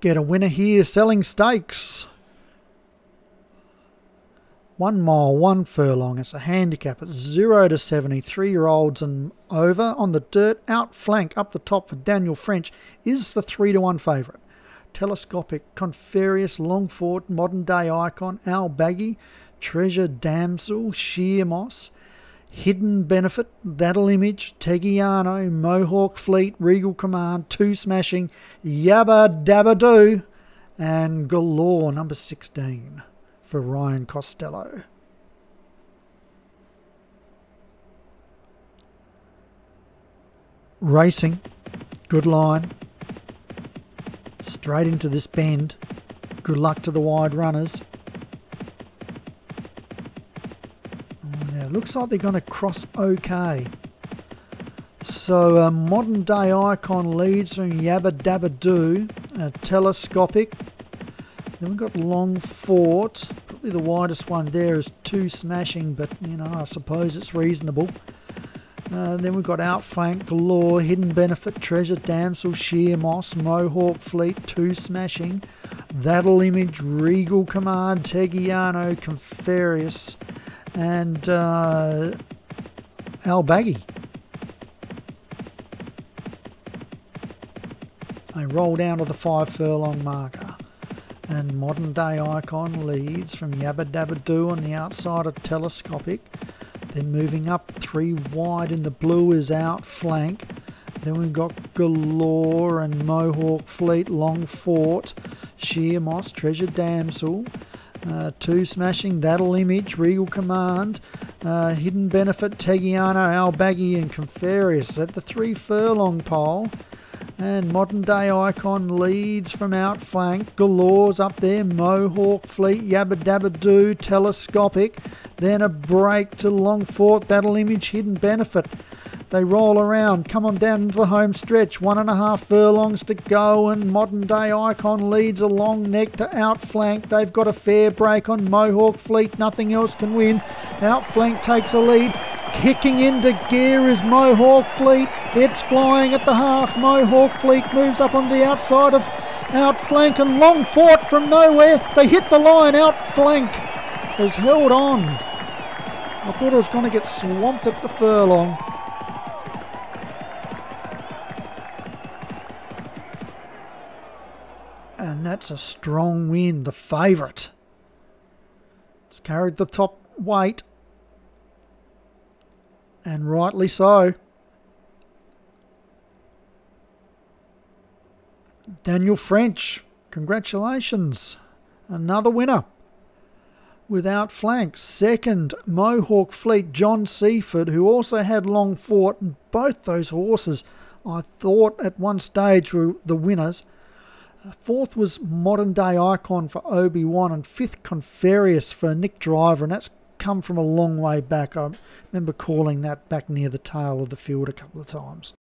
Get a winner here selling stakes. One mile, one furlong. It's a handicap It's 0 to 73 year olds and over. On the dirt, out flank up the top for Daniel French is the 3 to 1 favourite. Telescopic, Conferius, Longford, Modern Day Icon, Al Baggy, Treasure Damsel, Sheer Moss, Hidden Benefit, That'll Image, Tegiano, Mohawk Fleet, Regal Command, Two Smashing, Yabba Dabba Doo, and Galore, number 16 for Ryan Costello. Racing, good line. Straight into this bend. Good luck to the wide runners. Looks like they're going to cross okay. So, uh, modern day icon leads from Yabba Dabba Doo, uh, telescopic, then we've got Long Fort. Probably the widest one there is two smashing, but you know, I suppose it's reasonable. Uh, then we've got Outflank Galore, Hidden Benefit, Treasure Damsel, Sheer Moss, Mohawk Fleet, Two Smashing, That'll Image, Regal Command, Tegiano, Conferius, and uh, Al Baggy. They roll down to the five furlong marker and modern day icon leads from Yabba Dabba Doo on the outside of telescopic. Then moving up three wide in the blue is outflank. Then we've got Galore and Mohawk Fleet, Long Fort, Sheer Moss, Treasure Damsel. Uh, two smashing that'll image regal command uh, hidden benefit tegiano al baggy and conferius at the three furlong pole and modern day icon leads from outflank. Galore's up there. Mohawk Fleet, Yabba Dabba Doo, Telescopic. Then a break to Longfort. That'll image hidden benefit. They roll around, come on down into the home stretch. One and a half furlongs to go, and modern day icon leads a long neck to outflank. They've got a fair break on Mohawk Fleet. Nothing else can win. Outflank takes a lead. Kicking into gear is Mohawk Fleet. It's flying at the half. Mohawk Fleet moves up on the outside of outflank and long fought from nowhere. They hit the line. Outflank has held on. I thought it was going to get swamped at the furlong. And that's a strong win, the favourite. It's carried the top weight. And rightly so. Daniel French, congratulations. Another winner. Without flanks. Second, Mohawk Fleet, John Seaford, who also had Long Fort. And both those horses, I thought at one stage, were the winners. Fourth was Modern Day Icon for Obi Wan, and fifth Conferius for Nick Driver, and that's come from a long way back. I remember calling that back near the tail of the field a couple of times.